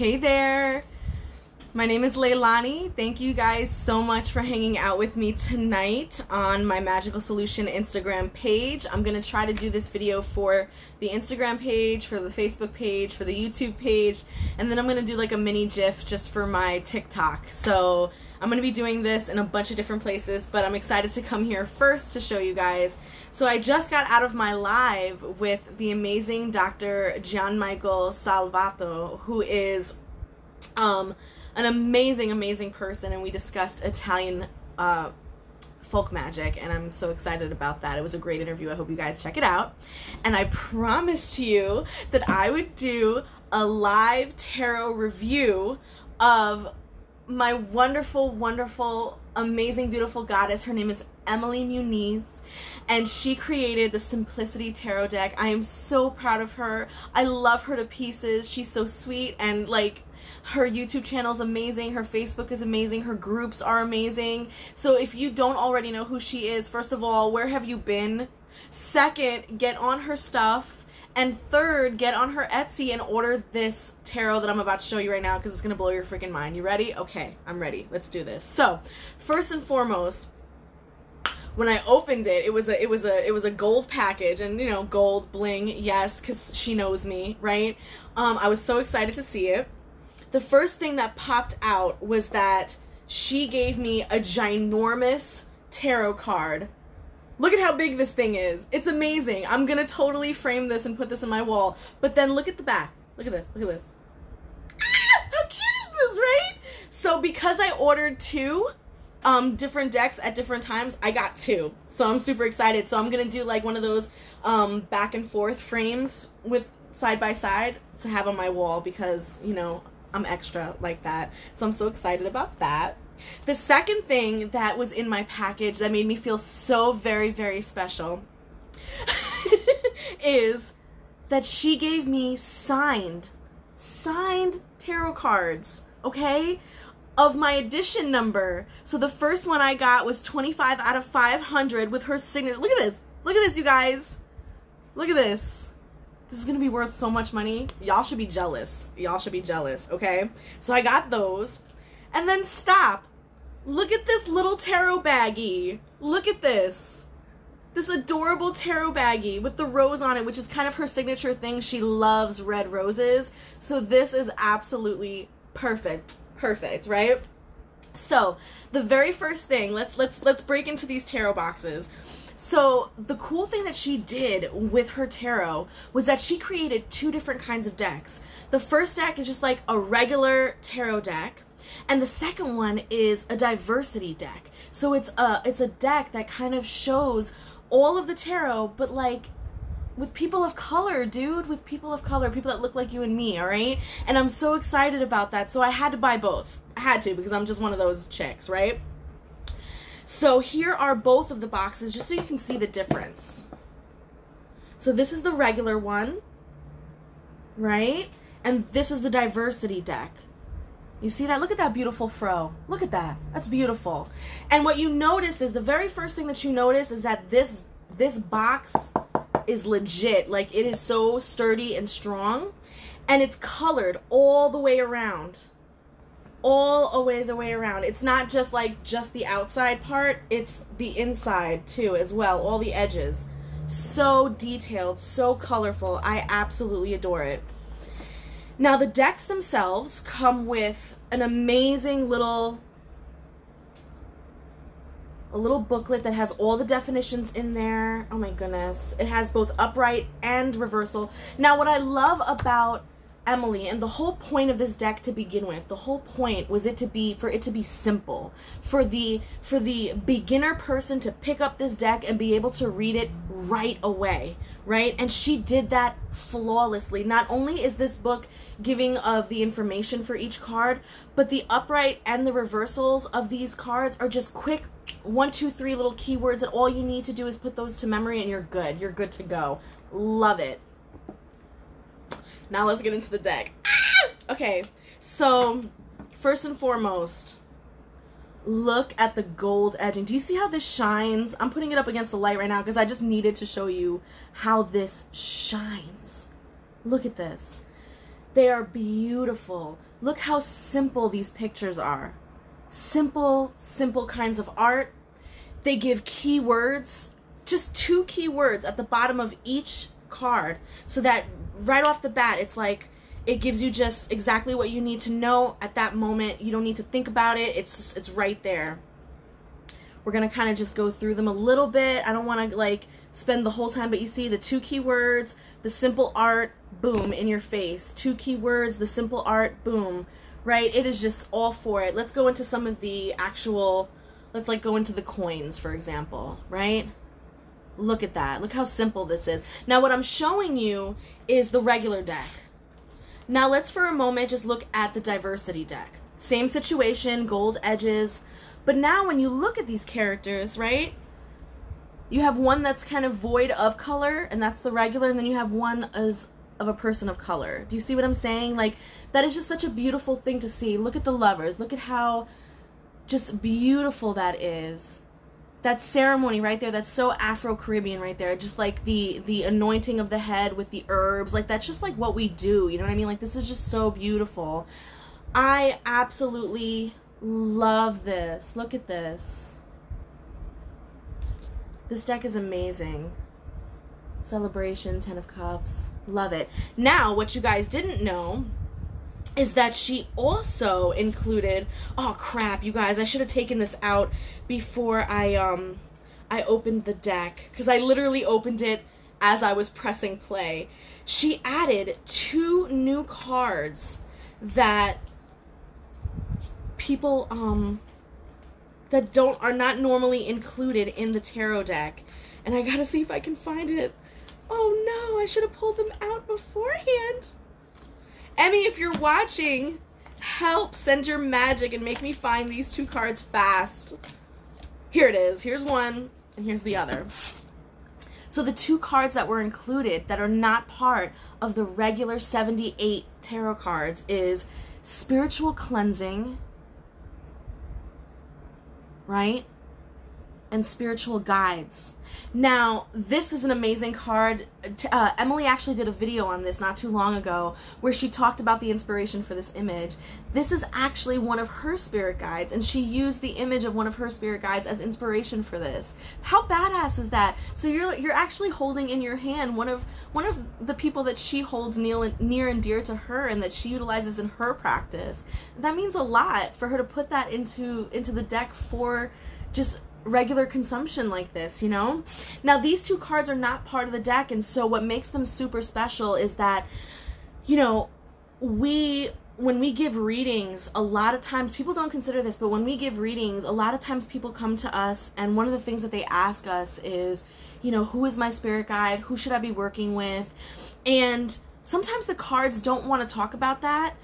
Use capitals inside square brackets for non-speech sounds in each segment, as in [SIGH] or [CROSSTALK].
Hey there. My name is Leilani. Thank you guys so much for hanging out with me tonight on my Magickal Solution Instagram page. I'm going to try to do this video for the Instagram page, for the Facebook page, for the YouTube page, and then I'm going to do like a mini GIF just for my TikTok. So I'm going to be doing this in a bunch of different places, but I'm excited to come here first to show you guys. So I just got out of my live with the amazing Dr. Gian Michael Salvato, who is um, an amazing, amazing person, and we discussed Italian uh, folk magic, and I'm so excited about that. It was a great interview. I hope you guys check it out. And I promised you that I would do a live tarot review of my wonderful, wonderful, amazing, beautiful goddess. Her name is Emilie Muniz. And she created the Simplicity Tarot deck. I am so proud of her. I love her to pieces. She's so sweet and like her YouTube channel is amazing. Her Facebook is amazing. Her groups are amazing. So if you don't already know who she is, first of all, where have you been? Second, get on her stuff and third, get on her Etsy and order this tarot that I'm about to show you right now because it's going to blow your freaking mind. You ready? Okay, I'm ready. Let's do this. So, first and foremost, when I opened it, it was a it was a it was a gold package and you know, gold bling, yes, cuz she knows me, right? Um I was so excited to see it. The first thing that popped out was that she gave me a ginormous tarot card Look at how big this thing is. It's amazing. I'm gonna totally frame this and put this in my wall. But then look at the back. Look at this. Look at this. Ah, how cute is this, right? So because I ordered two um, different decks at different times, I got two. So I'm super excited. So I'm gonna do like one of those um, back and forth frames with side by side to have on my wall because, you know, I'm extra like that. So I'm so excited about that. The second thing that was in my package that made me feel so very, very special [LAUGHS] is that she gave me signed, signed tarot cards, okay? Of my edition number. So the first one I got was 25 out of 500 with her signature. Look at this. Look at this, you guys. Look at this. This is to be worth so much money. Y'all should be jealous. Y'all should be jealous, okay? So I got those. And then stop. Look at this little tarot baggie. Look at this. This adorable tarot baggie with the rose on it, which is kind of her signature thing. She loves red roses. So this is absolutely perfect. Perfect, right? So, the very first thing, let's let's let's break into these tarot boxes. So, the cool thing that she did with her tarot was that she created two different kinds of decks. The first deck is just like a regular tarot deck and the second one is a diversity deck. So it's a it's a deck that kind of shows all of the tarot, but like with people of color, dude, with people of color, people that look like you and me, all right? And I'm so excited about that. So I had to buy both. I had to because I'm just one of those chicks, right? So here are both of the boxes just so you can see the difference. So this is the regular one, right? And this is the diversity deck. You see that? Look at that beautiful fro. Look at that. That's beautiful. And what you notice is the very first thing that you notice is that this this box is legit. Like it is so sturdy and strong and it's colored all the way around. All the way the way around. It's not just like just the outside part, it's the inside too as well, all the edges. So detailed, so colorful. I absolutely adore it. Now the decks themselves come with an amazing little a little booklet that has all the definitions in there. Oh my goodness. It has both upright and reversal. Now what I love about Emilie and the whole point of this deck to begin with the whole point was it to be for it to be simple. For the for the beginner person to pick up this deck and be able to read it right away right? And she did that flawlessly. Not only is this book giving of the information for each card but the upright and the reversals of these cards are just quick one two three little keywords that all you need to do is put those to memory and you're good. You're good to go. Love it now let's get into the deck. Ah! Okay, so first and foremost, look at the gold edging. Do you see how this shines? I'm putting it up against the light right now because I just needed to show you how this shines. Look at this. They are beautiful. Look how simple these pictures are. Simple, simple kinds of art. They give keywords, just two keywords at the bottom of each card so that right off the bat it's like it gives you just exactly what you need to know at that moment. You don't need to think about it. It's it's right there. We're to kind of just go through them a little bit. I don't want to like spend the whole time, but you see the two keywords, the simple art, boom, in your face. Two keywords, the simple art, boom, right? It is just all for it. Let's go into some of the actual, let's like go into the coins, for example, right? Look at that. Look how simple this is. Now what I'm showing you is the regular deck. Now let's for a moment just look at the diversity deck. Same situation, gold edges, but now when you look at these characters, right? You have one that's kind of void of color, and that's the regular, and then you have one as of a person of color. Do you see what I'm saying? Like, that is just such a beautiful thing to see. Look at the lovers. Look at how just beautiful that is. That ceremony right there, that's so Afro-Caribbean right there. Just like the the anointing of the head with the herbs. Like, that's just like what we do. You know what I mean? Like, this is just so beautiful. I absolutely love this. Look at this. This deck is amazing. Celebration, Ten of Cups. Love it. Now, what you guys didn't know is that she also included oh crap you guys I should have taken this out before I um I opened the deck because I literally opened it as I was pressing play she added two new cards that people um that don't are not normally included in the tarot deck. And I gotta see if I can find it. Oh no, I should have pulled them out beforehand. Emmy, if you're watching, help send your magic and make me find these two cards fast. Here it is. Here's one, and here's the other. So the two cards that were included that are not part of the regular 78 tarot cards is Spiritual Cleansing right? And spiritual guides. Now, this is an amazing card. Uh, Emilie actually did a video on this not too long ago where she talked about the inspiration for this image. This is actually one of her spirit guides, and she used the image of one of her spirit guides as inspiration for this. How badass is that? So you're you're actually holding in your hand one of one of the people that she holds near, near and dear to her, and that she utilizes in her practice. That means a lot for her to put that into into the deck for just regular consumption like this, you know? Now, these two cards are not part of the deck, and so what makes them super special is that, you know, we when we give readings, a lot of times people don't consider this, but when we give readings, a lot of times people come to us and one of the things that they ask us is, you know, who is my spirit guide? Who should I be working with? And sometimes the cards don't want to talk about that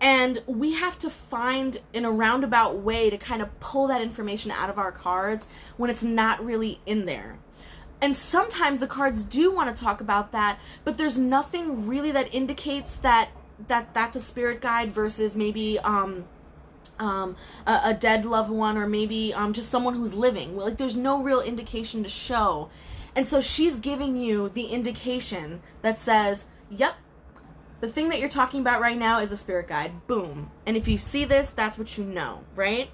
and we have to find in a roundabout way to kind of pull that information out of our cards when it's not really in there. And sometimes the cards do want to talk about that, but there's nothing really that indicates that that that's a spirit guide versus maybe um um, a, a, dead loved one or maybe um, just someone who's living. Like there's no real indication to show. And so she's giving you the indication that says, yep, the thing that you're talking about right now is a spirit guide. Boom. And if you see this, that's what you know, right?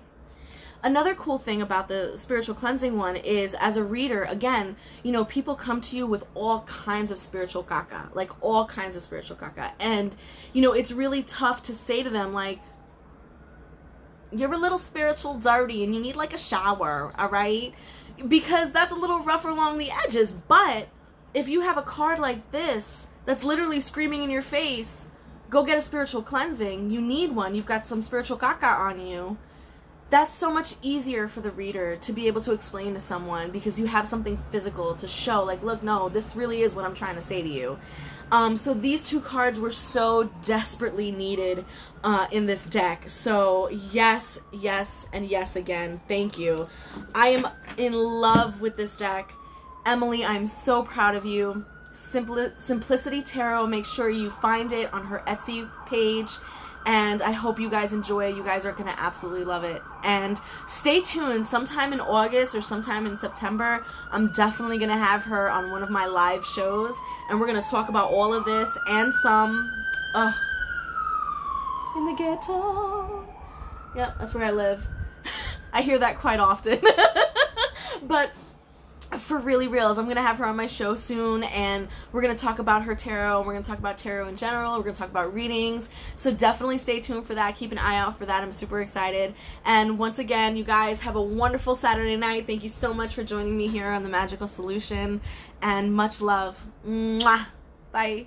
Another cool thing about the spiritual cleansing one is as a reader, again, you know, people come to you with all kinds of spiritual caca, like all kinds of spiritual caca. And, you know, it's really tough to say to them, like, you're a little spiritual dirty and you need like a shower, all right? Because that's a little rough along the edges. But if you have a card like this, that's literally screaming in your face, go get a spiritual cleansing. You need one. You've got some spiritual caca on you. That's so much easier for the reader to be able to explain to someone because you have something physical to show. Like, look, no, this really is what I'm trying to say to you. Um, so these two cards were so desperately needed uh, in this deck. So yes, yes, and yes again. Thank you. I am in love with this deck. Emilie, I'm so proud of you. Simpli Simplicity Tarot. Make sure you find it on her Etsy page. And I hope you guys enjoy. You guys are going to absolutely love it. And stay tuned. Sometime in August or sometime in September, I'm definitely going to have her on one of my live shows. And we're going to talk about all of this and some. In the ghetto. Yep, that's where I live. [LAUGHS] I hear that quite often. [LAUGHS] but for really reals, I'm gonna have her on my show soon, and we're gonna talk about her tarot. We're gonna talk about tarot in general. We're gonna talk about readings. So definitely stay tuned for that. Keep an eye out for that. I'm super excited. And once again, you guys have a wonderful Saturday night. Thank you so much for joining me here on the Magickal Solution, and much love. Mwah. Bye.